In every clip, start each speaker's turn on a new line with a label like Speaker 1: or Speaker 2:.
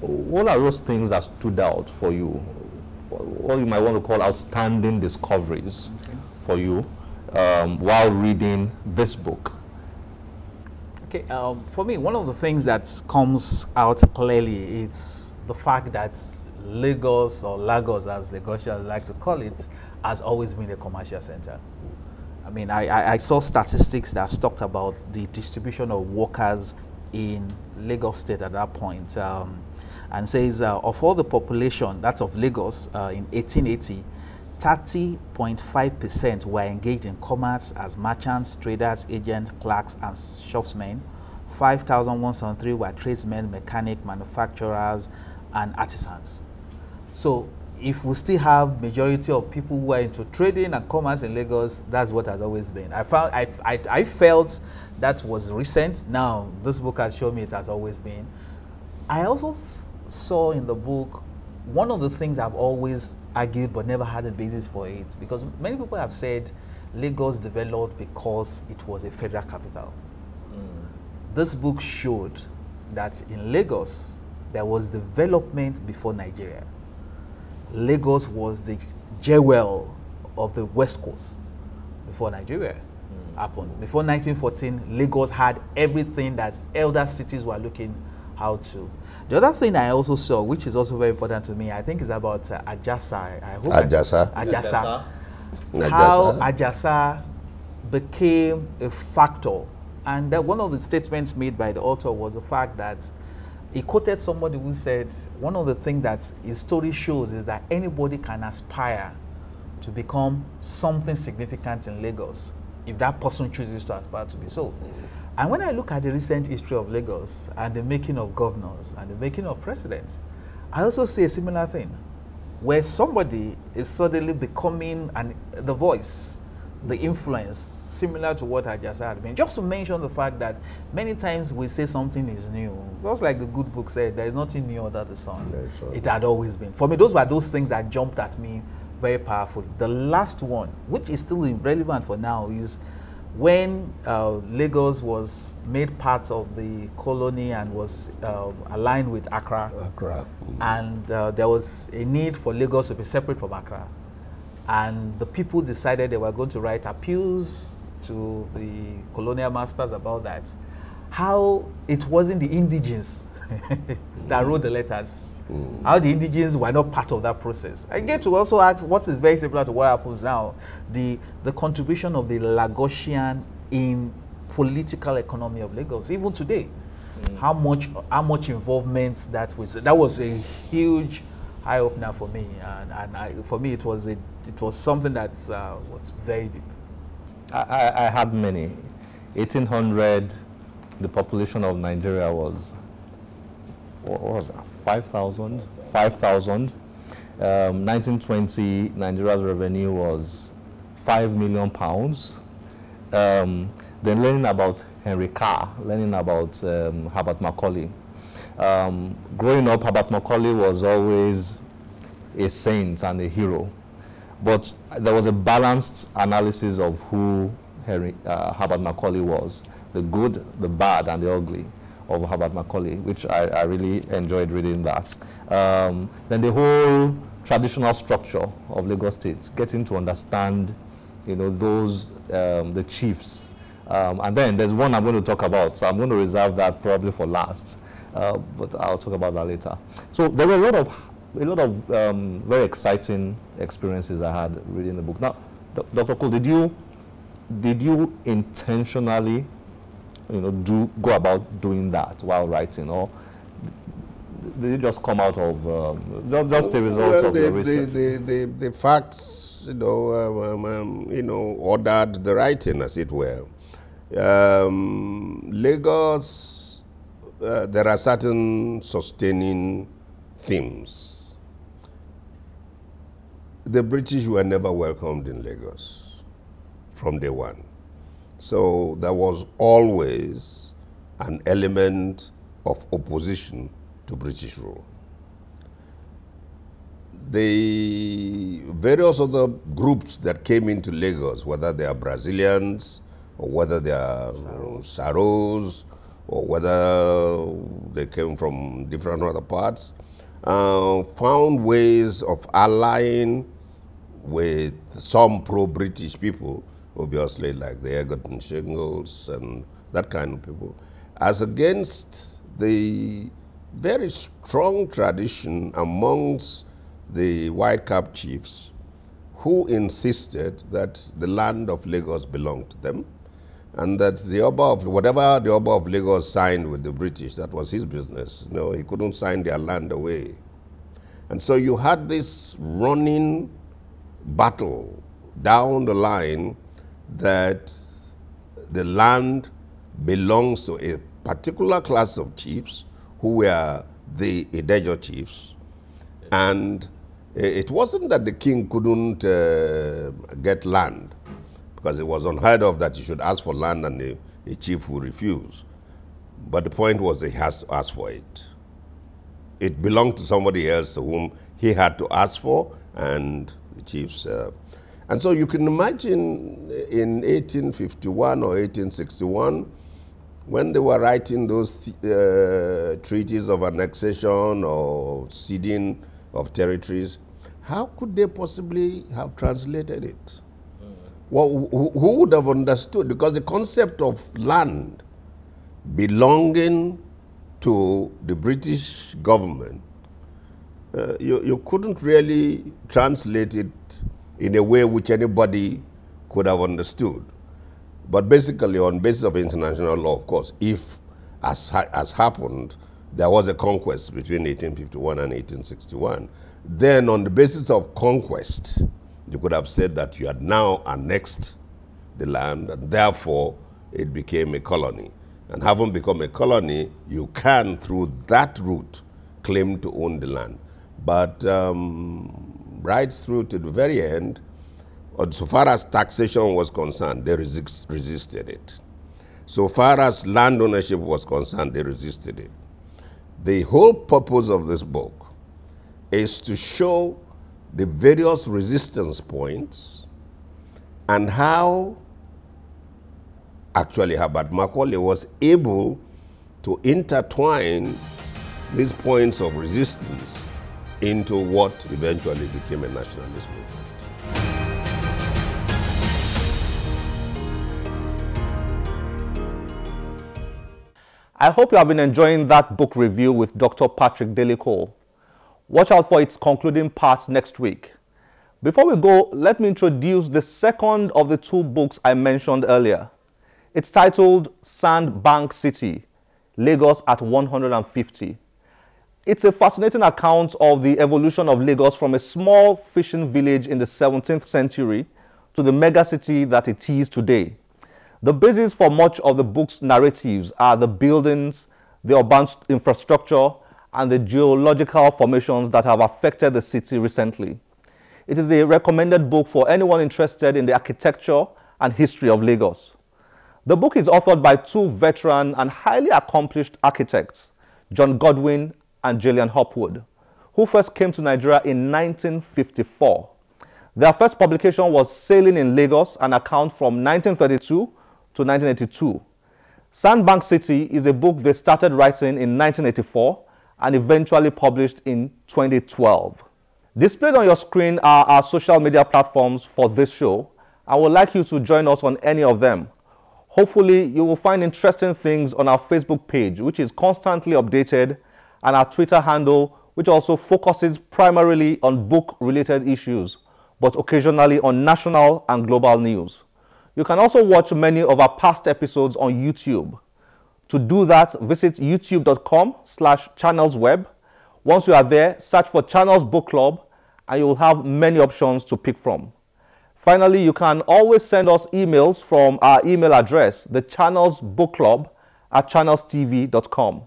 Speaker 1: what are those things that stood out for you? What you might want to call outstanding discoveries okay. for you um, while reading this book?
Speaker 2: Okay, um, for me, one of the things that comes out clearly is the fact that Lagos, or Lagos as Lagosians like to call it, has always been a commercial center. I mean, I, I, saw statistics that talked about the distribution of workers in Lagos State at that point, um, and says uh, of all the population, that's of Lagos uh, in 1880, 30.5% were engaged in commerce as merchants, traders, agents, clerks, and shopsmen. 5,173 were tradesmen, mechanic, manufacturers, and artisans. So if we still have majority of people who are into trading and commerce in Lagos, that's what has always been. I found I, I, I felt that was recent. Now this book has shown me it has always been. I also saw in the book one of the things I've always argued but never had a basis for it because many people have said Lagos developed because it was a federal capital. Mm. This book showed that in Lagos there was development before Nigeria. Lagos was the jewel of the West Coast before Nigeria mm. happened. Before 1914, Lagos had everything that elder cities were looking how to. The other thing I also saw, which is also very important to me, I think is about uh, Ajasa. I hope
Speaker 3: Ajasa.
Speaker 2: I, Ajasa. Ajasa. How Ajasa became a factor. And that one of the statements made by the author was the fact that he quoted somebody who said one of the things that his story shows is that anybody can aspire to become something significant in Lagos if that person chooses to aspire to be so. And when I look at the recent history of Lagos and the making of governors and the making of presidents, I also see a similar thing where somebody is suddenly becoming an, the voice, the influence similar to what I just had. Been. just to mention the fact that many times we say something is new. Just like the good book said, there is nothing new under the sun. it had always been. For me, those were those things that jumped at me very powerful. The last one, which is still relevant for now, is when uh, Lagos was made part of the colony and was uh, aligned with Accra,
Speaker 3: Accra.
Speaker 2: Mm. and uh, there was a need for Lagos to be separate from Accra, and the people decided they were going to write appeals to the colonial masters about that, how it wasn't the indigenes that wrote the letters. Mm. How the indigenes were not part of that process. I get to also ask what is very similar to what happens now, the, the contribution of the Lagosian in political economy of Lagos, even today. Mm. How much how much involvement that was that was a huge eye opener for me, and, and I, for me it was a, it was something that uh, was very deep.
Speaker 1: I, I had many. 1800, the population of Nigeria was, what was that, 5,000? 5,000. Um, 1920, Nigeria's revenue was 5 million pounds. Um, then learning about Henry Carr, learning about um, Herbert Macaulay. Um, growing up, Herbert Macaulay was always a saint and a hero. But there was a balanced analysis of who Henry, uh, Herbert Macaulay was, the good, the bad, and the ugly of Herbert Macaulay, which I, I really enjoyed reading that. Um, then the whole traditional structure of Lagos State, getting to understand, you know, those, um, the chiefs. Um, and then there's one I'm going to talk about, so I'm going to reserve that probably for last. Uh, but I'll talk about that later. So there were a lot of a lot of um, very exciting experiences I had reading the book. Now, Dr. Cole, did you did you intentionally, you know, do go about doing that while writing, or did it just come out of um, just a result well, of the, research?
Speaker 3: The, the, the, the facts, you know, um, um, um, you know, ordered the writing, as it were. Um, Lagos, uh, there are certain sustaining themes the British were never welcomed in Lagos from day one. So there was always an element of opposition to British rule. The various other groups that came into Lagos, whether they are Brazilians or whether they are Saros, or whether they came from different other parts, uh, found ways of allying with some pro-British people, obviously like the Egerton Shyngles and that kind of people, as against the very strong tradition amongst the white cap chiefs who insisted that the land of Lagos belonged to them and that the Oba of, whatever the Oba of Lagos signed with the British, that was his business. No, he couldn't sign their land away. And so you had this running battle down the line that the land belongs to a particular class of chiefs who were the Idejo chiefs. And it wasn't that the king couldn't uh, get land, because it was unheard of that he should ask for land and a chief would refuse. But the point was he has to ask for it. It belonged to somebody else to whom he had to ask for, and the chiefs. Uh, and so you can imagine in 1851 or 1861, when they were writing those uh, treaties of annexation or ceding of territories, how could they possibly have translated it? Well, who, would have understood? Because the concept of land belonging to the British government, uh, you, you couldn't really translate it in a way which anybody could have understood. But basically, on basis of international law, of course, if, as, ha as happened, there was a conquest between 1851 and 1861, then on the basis of conquest, you could have said that you had now annexed the land, and therefore it became a colony. And having become a colony, you can, through that route, claim to own the land. But um, right through to the very end, so far as taxation was concerned, they resist, resisted it. So far as land ownership was concerned, they resisted it. The whole purpose of this book is to show the various resistance points and how actually Herbert Macaulay was able to intertwine these points of resistance into what eventually became a nationalist movement.
Speaker 1: I hope you have been enjoying that book review with Dr. Patrick Dele-Cole. Watch out for its concluding part next week. Before we go, let me introduce the second of the two books I mentioned earlier. It's titled Sandbank City, Lagos at 150. It's a fascinating account of the evolution of Lagos from a small fishing village in the 17th century to the megacity that it is today. The basis for much of the book's narratives are the buildings, the urban infrastructure, and the geological formations that have affected the city recently. It is a recommended book for anyone interested in the architecture and history of Lagos. The book is authored by two veteran and highly accomplished architects, John Godwin and Gillian Hopwood, who first came to Nigeria in 1954. Their first publication was Sailing in Lagos, an account from 1932 to 1982. Sandbank City is a book they started writing in 1984 and eventually published in 2012. Displayed on your screen are our social media platforms for this show. I would like you to join us on any of them. Hopefully, you will find interesting things on our Facebook page, which is constantly updated, and our Twitter handle, which also focuses primarily on book related issues, but occasionally on national and global news. You can also watch many of our past episodes on YouTube. To do that, visit youtube.com slash channelsweb. Once you are there, search for Channels Book Club and you will have many options to pick from. Finally, you can always send us emails from our email address, the at channelstv.com.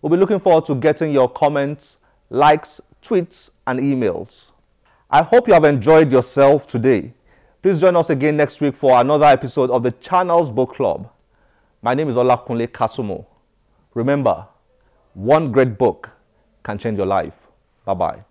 Speaker 1: We'll be looking forward to getting your comments, likes, tweets, and emails. I hope you have enjoyed yourself today. Please join us again next week for another episode of the Channels Book Club. My name is Olakunle Kasumo. Remember, one great book can change your life. Bye bye.